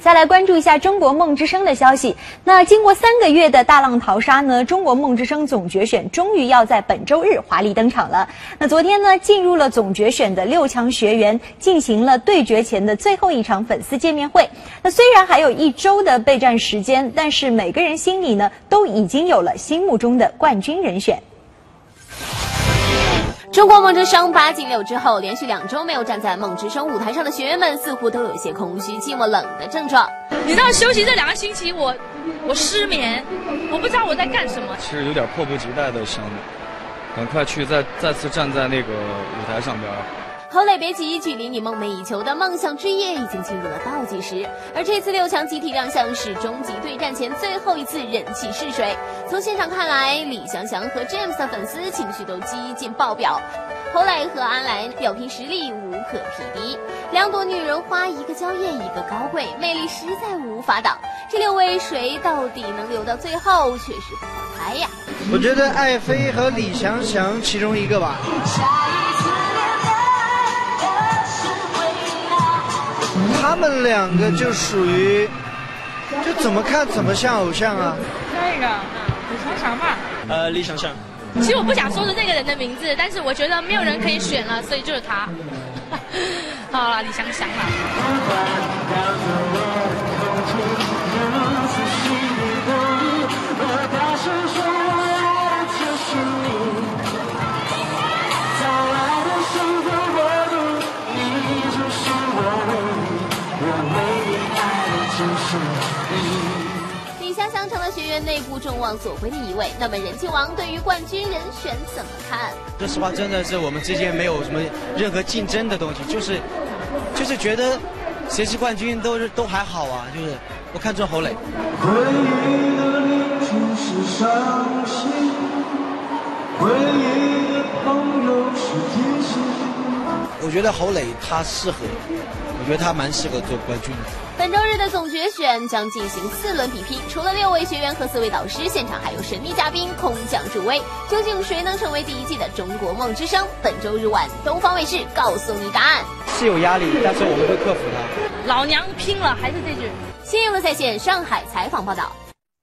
再来关注一下中国梦之声的消息。那经过三个月的大浪淘沙呢，中国梦之声总决选终于要在本周日华丽登场了。那昨天呢，进入了总决选的六强学员进行了对决前的最后一场粉丝见面会。那虽然还有一周的备战时间，但是每个人心里呢，都已经有了心目中的冠军人选。中国梦之声八进六之后，连续两周没有站在梦之声舞台上的学员们，似乎都有些空虚、寂寞、冷的症状。你知道休息这两个星期，我我失眠，我不知道我在干什么。其实有点迫不及待的想，赶快去再再次站在那个舞台上边。侯磊，别急，距离你梦寐以求的梦想之夜已经进入了倒计时。而这次六强集体亮相是终极对战前最后一次人气试水。从现场看来，李祥祥和 James 的粉丝情绪都激进爆表，侯磊和安澜表拼实力无可匹敌。两朵女人花，一个娇艳，一个高贵，魅力实在无法挡。这六位谁到底能留到最后，却是不好猜呀。我觉得爱妃和李祥祥其中一个吧。他们两个就属于，就怎么看怎么像偶像啊。那个李翔翔吧。呃，李翔翔。其实我不想说出这个人的名字，但是我觉得没有人可以选了，所以就是他。好了，李翔翔了。李湘湘成了学院内部众望所归的一位。那么人气王对于冠军人选怎么看？说实话，真的是我们之间没有什么任何竞争的东西，就是就是觉得谁是冠军都是都还好啊。就是我看中侯磊。我觉得侯磊他适合，我觉得他蛮适合做冠军的。本周日的总决选将进行四轮比拼，除了六位学员和四位导师，现场还有神秘嘉宾空降助威。究竟谁能成为第一季的中国梦之声？本周日晚，东方卫视告诉你答案。是有压力，但是我们会克服它。老娘拼了，还是这句。新闻在线上海采访报道。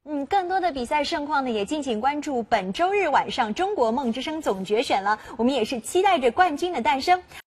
嗯，更多的比赛盛况呢，也敬请关注本周日晚上中国梦之声总决选了。我们也是期待着冠军的诞生。